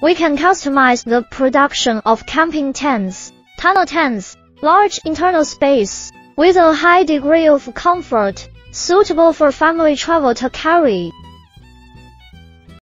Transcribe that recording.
we can customize the production of camping tents, tunnel tents, large internal space, with a high degree of comfort, suitable for family travel to carry.